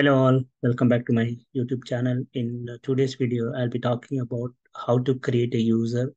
Hello all, welcome back to my YouTube channel. In today's video, I'll be talking about how to create a user,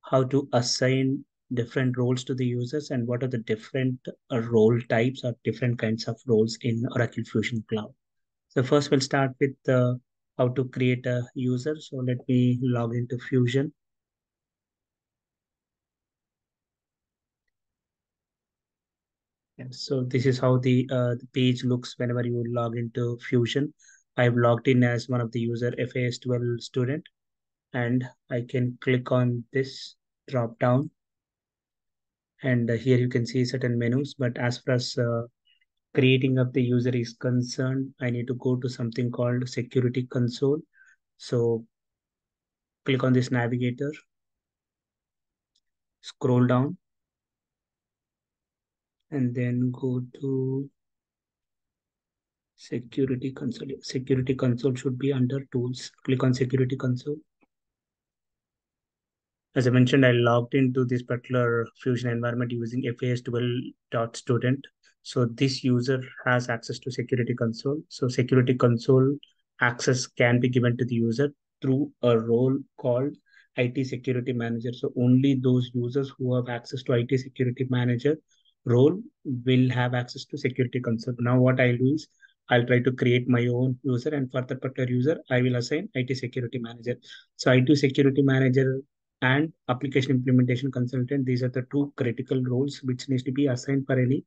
how to assign different roles to the users and what are the different uh, role types or different kinds of roles in Oracle Fusion Cloud. So first we'll start with uh, how to create a user. So let me log into Fusion. So this is how the, uh, the page looks whenever you log into Fusion. I've logged in as one of the user FAS12 student and I can click on this drop down and uh, here you can see certain menus but as far as uh, creating of the user is concerned I need to go to something called security console so click on this navigator scroll down and then go to security console security console should be under tools click on security console as I mentioned, I logged into this particular Fusion environment using FAS12.student. So this user has access to Security Console. So Security Console access can be given to the user through a role called IT Security Manager. So only those users who have access to IT Security Manager role will have access to Security Console. Now what I'll do is I'll try to create my own user and for that particular user, I will assign IT Security Manager. So IT Security Manager and application implementation consultant. These are the two critical roles which needs to be assigned for any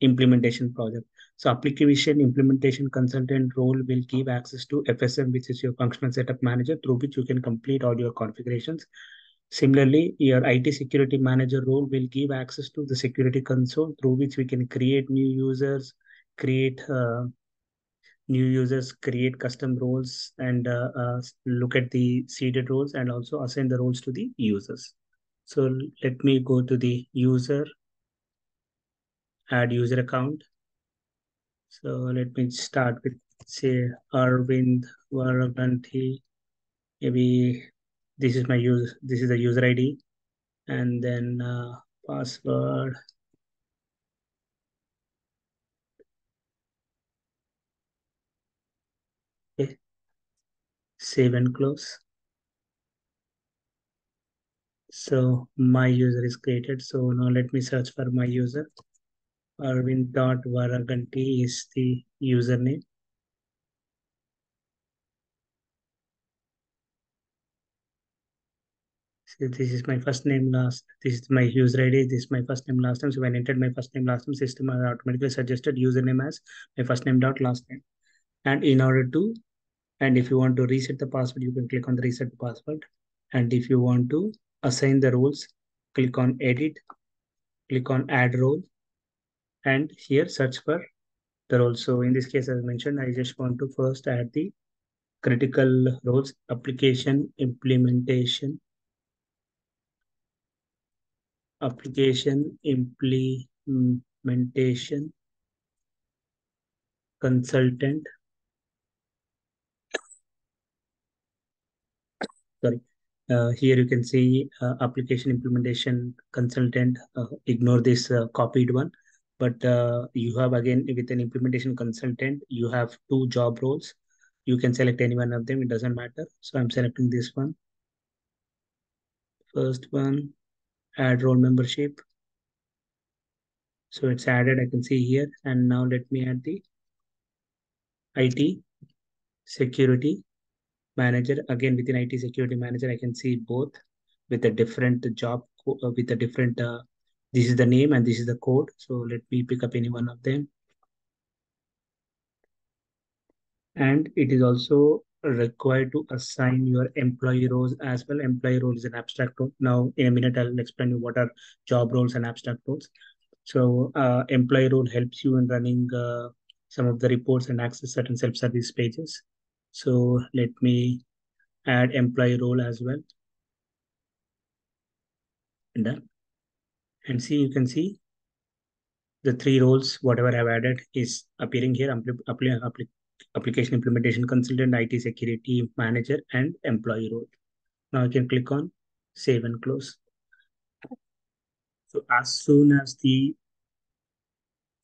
implementation project. So application implementation consultant role will give access to FSM, which is your functional setup manager, through which you can complete all your configurations. Similarly, your IT security manager role will give access to the security console through which we can create new users, create uh, new users create custom roles and uh, uh, look at the seeded roles and also assign the roles to the users. So let me go to the user, add user account. So let me start with say Arvind Varaganti. Maybe this is my user, this is the user ID and then uh, password Okay. Save and close. So my user is created. So now let me search for my user. Arvind.varaganti is the username. This is my first name last. This is my user ID. This is my first name last name. So when I entered my first name last name, system automatically suggested username as my first name dot last name. And in order to and if you want to reset the password, you can click on the reset password. And if you want to assign the roles, click on edit, click on add role, and here search for the role. So in this case, as mentioned, I just want to first add the critical roles, application implementation, application implementation, consultant, sorry. Uh, here you can see uh, application implementation consultant. Uh, ignore this uh, copied one, but uh, you have again with an implementation consultant, you have two job roles. You can select any one of them. It doesn't matter. So I'm selecting this one. First one, add role membership. So it's added. I can see here. And now let me add the IT security manager again within IT security manager I can see both with a different job uh, with a different uh, this is the name and this is the code so let me pick up any one of them and it is also required to assign your employee roles as well employee role is an abstract role now in a minute I'll explain you what are job roles and abstract roles so uh, employee role helps you in running uh, some of the reports and access certain self-service pages so let me add employee role as well. And done. And see, you can see the three roles, whatever I've added is appearing here. Application implementation consultant, IT security manager, and employee role. Now I can click on save and close. So as soon as the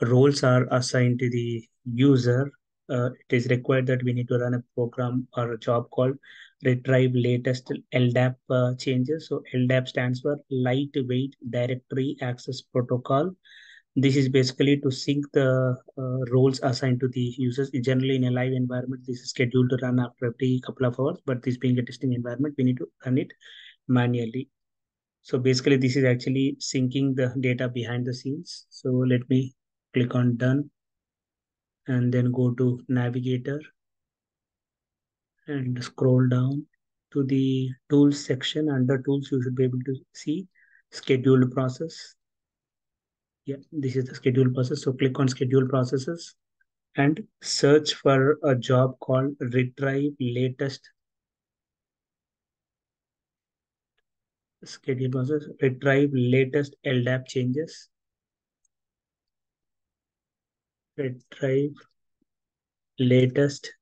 roles are assigned to the user, uh, it is required that we need to run a program or a job called retrieve latest LDAP uh, changes. So LDAP stands for Lightweight Directory Access Protocol. This is basically to sync the uh, roles assigned to the users. Generally, in a live environment, this is scheduled to run after every couple of hours, but this being a testing environment, we need to run it manually. So basically, this is actually syncing the data behind the scenes. So let me click on done and then go to navigator and scroll down to the tools section. Under tools, you should be able to see scheduled process. Yeah, this is the schedule process. So click on schedule processes and search for a job called retrieve latest schedule process, retrieve latest LDAP changes, retrieve latest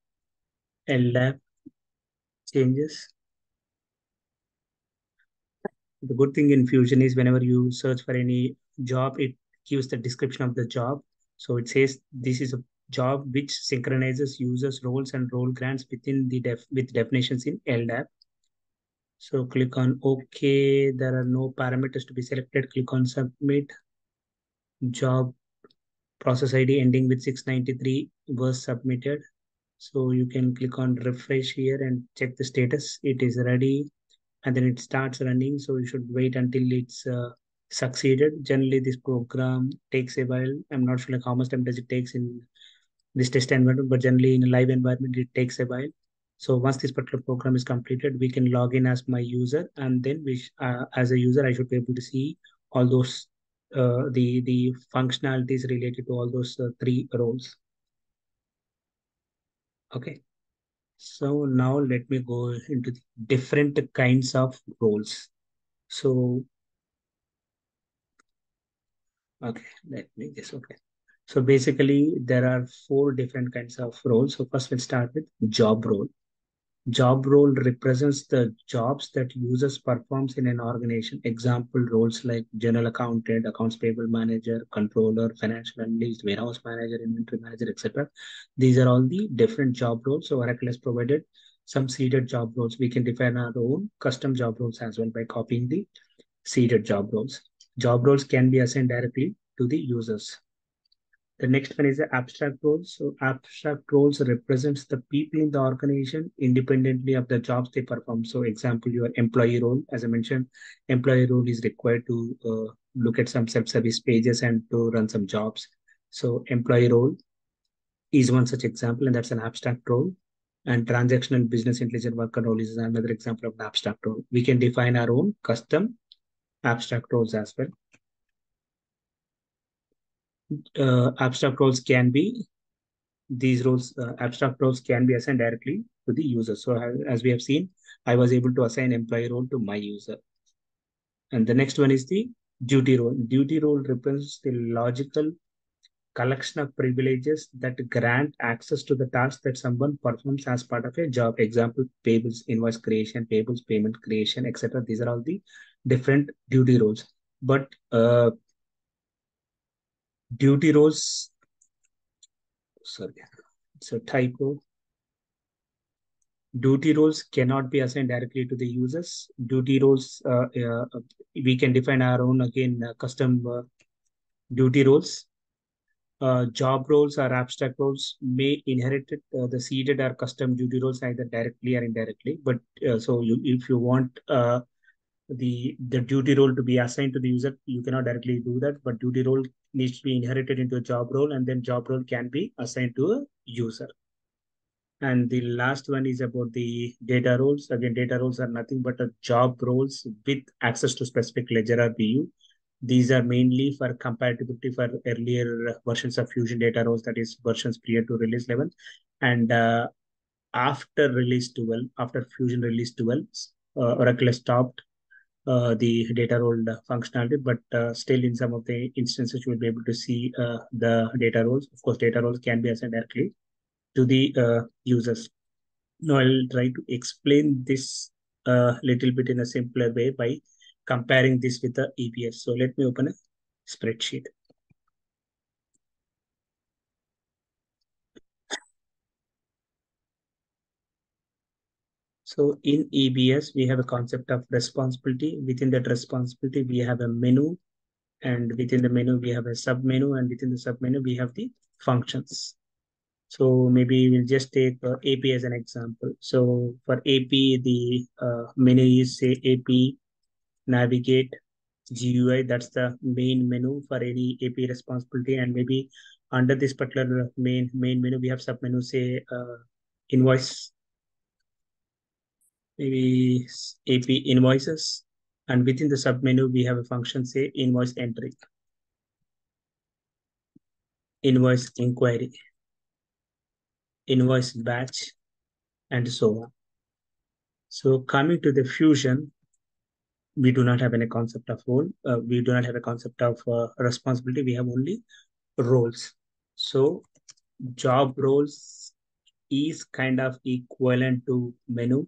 LDAP changes. The good thing in Fusion is whenever you search for any job, it gives the description of the job. So it says this is a job which synchronizes users' roles and role grants within the def with definitions in LDAP. So click on OK. There are no parameters to be selected. Click on submit. Job process ID ending with 693 was submitted. So you can click on refresh here and check the status. It is ready and then it starts running. So you should wait until it's uh, succeeded. Generally, this program takes a while. I'm not sure like how much time does it takes in this test environment, but generally in a live environment, it takes a while. So once this particular program is completed, we can log in as my user, and then we, uh, as a user, I should be able to see all those uh, the the functionalities related to all those uh, three roles. Okay, so now let me go into different kinds of roles. So, okay, let me just okay. So basically, there are four different kinds of roles. So first, we'll start with job role. Job role represents the jobs that users performs in an organization. Example roles like general accountant, accounts payable manager, controller, financial analyst, warehouse manager, inventory manager, etc. These are all the different job roles. So Oracle has provided some seeded job roles. We can define our own custom job roles as well by copying the seeded job roles. Job roles can be assigned directly to the users. The next one is the abstract roles. So abstract roles represents the people in the organization independently of the jobs they perform. So example, your employee role, as I mentioned, employee role is required to uh, look at some self-service pages and to run some jobs. So employee role is one such example, and that's an abstract role. And transactional business intelligence worker role is another example of an abstract role. We can define our own custom abstract roles as well. Uh, abstract roles can be these roles uh, abstract roles can be assigned directly to the user. So as we have seen i was able to assign employee role to my user. And the next one is the duty role. Duty role represents the logical collection of privileges that grant access to the task that someone performs as part of a job. Example payables invoice creation payables payment creation etc these are all the different duty roles. But uh, duty roles sorry. It's a typo. Duty roles cannot be assigned directly to the users. Duty roles uh, uh, we can define our own again uh, custom uh, duty roles uh, job roles or abstract roles may inherit uh, the seeded or custom duty roles either directly or indirectly. But so you, if you want the the duty role to be assigned to the user you cannot directly do that. But duty role needs to be inherited into a job role and then job role can be assigned to a user. And the last one is about the data roles. Again data roles are nothing but a job roles with access to specific ledger or BU these are mainly for compatibility for earlier versions of fusion data roles that is versions prior to release 11 and uh, after release 12 after fusion release 12 uh, oracle stopped uh, the data role functionality, but uh, still in some of the instances, you will be able to see uh, the data roles. Of course, data roles can be assigned directly to the uh, users. Now, I'll try to explain this a uh, little bit in a simpler way by comparing this with the EBS, So let me open a spreadsheet. So in EBS, we have a concept of responsibility. Within that responsibility, we have a menu. And within the menu, we have a submenu. And within the submenu, we have the functions. So maybe we'll just take uh, AP as an example. So for AP, the uh, menu is say AP navigate GUI. That's the main menu for any AP responsibility. And maybe under this particular main main menu, we have sub menu say uh, invoice maybe AP invoices. And within the submenu, we have a function, say invoice entry, invoice inquiry, invoice batch, and so on. So coming to the fusion, we do not have any concept of role. Uh, we do not have a concept of uh, responsibility. We have only roles. So job roles is kind of equivalent to menu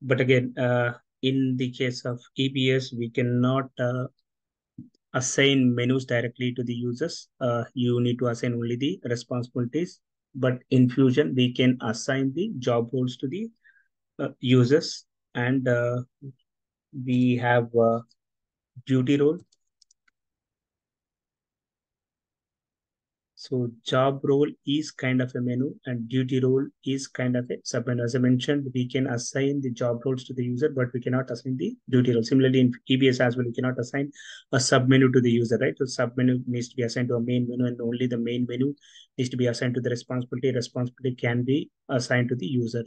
but again, uh, in the case of EBS, we cannot uh, assign menus directly to the users. Uh, you need to assign only the responsibilities. But in Fusion, we can assign the job roles to the uh, users. And uh, we have duty role So job role is kind of a menu and duty role is kind of a submenu. As I mentioned, we can assign the job roles to the user, but we cannot assign the duty role. Similarly, in EBS as well, we cannot assign a submenu to the user, right? So submenu needs to be assigned to a main menu and only the main menu needs to be assigned to the responsibility. Responsibility can be assigned to the user.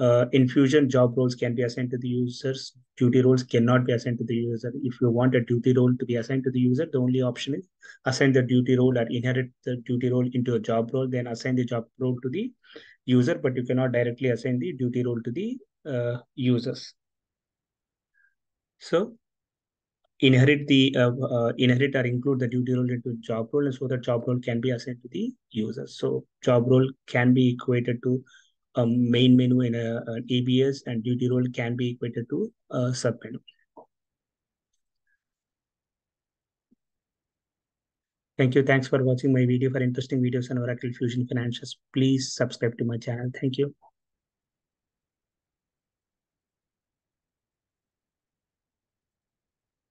Uh, in Fusion, job roles can be assigned to the users. Duty roles cannot be assigned to the user. If you want a duty role to be assigned to the user, the only option is assign the duty role or inherit the duty role into a job role, then assign the job role to the user, but you cannot directly assign the duty role to the uh, users. So inherit the uh, uh, inherit or include the duty role into job role, and so the job role can be assigned to the users. So job role can be equated to a main menu in a, an EBS and duty role can be equated to a sub menu. Thank you. Thanks for watching my video. For interesting videos on Oracle Fusion Financials, please subscribe to my channel. Thank you.